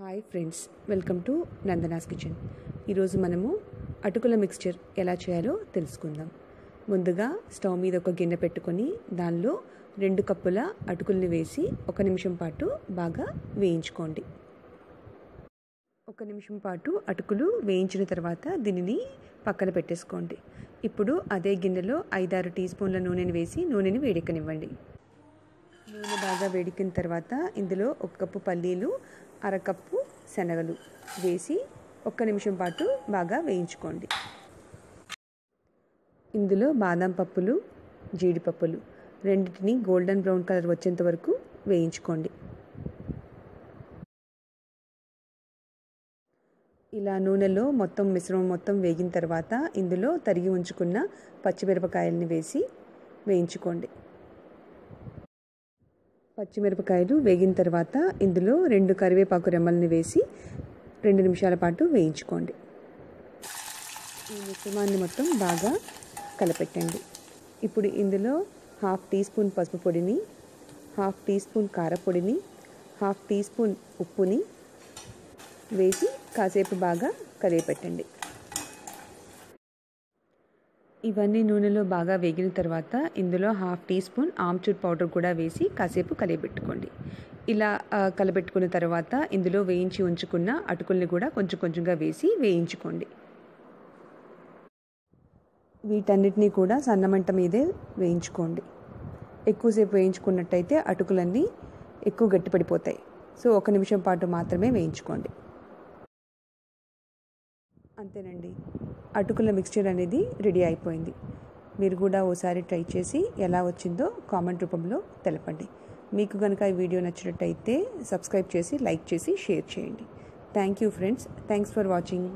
Hi friends welcome to Nandana's kitchen. ఈరోజు మనము అటుకుల మిక్స్చర్ ఎలా చేయాలో తెలుసుకుందాం. ముందుగా స్టవ్ మీద ఒక గిన్నె పెట్టుకొని దానిలో రెండు కప్పుల అటుకుల్ని వేసి ఒక నిమిషం పాటు బాగా వేయించుకోండి. ఒక నిమిషం పాటు అటుకులు వేయించిన తర్వాత దీనిని పక్కన పెట్టేసుకోండి. ఇప్పుడు అదే గిన్నెలో ఐదారు టీ స్పూన్ల నూనెని వేసి నూనెని వేడెక్కనివ్వండి. నూనె బాగా వేడికిన తర్వాత ఇందులో ఒక కప్పు పల్లీలు అరకప్పు శనగలు వేసి ఒక్క నిమిషం పాటు బాగా వేయించుకోండి. ఇందులో బాదం పప్పులు జీడిపప్పులు రెండింటిని గోల్డెన్ బ్రౌన్ కలర్ వచ్చేంత వరకు వేయించుకోండి. ఇలా నూనెలో మొత్తం మిశ్రమం మొత్తం వేగిన తర్వాత ఇందులో తరిగి ఉంచుకున్న పచ్చిమిరపకాయలని వేసి వేయించుకోండి. పచ్చిమిరపకాయలు వేగిన తర్వాత ఇందులో రెండు కరివేపాకు రెమ్మల్ని వేసి రెండు నిమిషాల పాటు వేయించుకోండి. ఈ మిశ్రమాన్ని మొత్తం బాగా కలపెట్టండి. ఇప్పుడు ఇందులో హాఫ్ టీ స్పూన్ పసుపు పొడిని హాఫ్ టీ స్పూన్ కారపొడిని హాఫ్ టీ స్పూన్ ఉప్పుని వేసి కాసేపు బాగా కరిగిపెట్టండి ఇవన్నీ నూనెలో బాగా వేగిన తర్వాత ఇందులో half teaspoon amchur powder కూడా వేసి కాసేపు కలిపెట్టుకోండి. ఇలా కలిపెట్టుకున్న తర్వాత ఇందులో వేయించి ఉంచుకున్న అటుకుల్ని కూడా కొంచెం కొంచెంగా వేసి వేయించుకోండి. వీటన్నిటినీ కూడా సన్నమంట మీదే వేయించుకోండి. ఎక్కువసేపు వేయించుకున్నట్టయితే అటుకులన్నీ ఎక్కువ గట్టిపడిపోతాయి. సో ఒక నిమిషం పాటు మాత్రమే వేయించుకోండి. అంతేనండి. అటుకుల మిక్స్చర్ అనేది రెడీ అయిపోయింది. మీరు కూడా ఓసారి ట్రై చేసి ఎలా వచ్చిందో కామెంట్ రూపంలో తెలపండి. మీకు కనుక ఈ వీడియో నచ్చినట్టయితే సబ్స్క్రైబ్ చేసి లైక్ చేసి షేర్ చేయండి. Thank you friends thanks for watching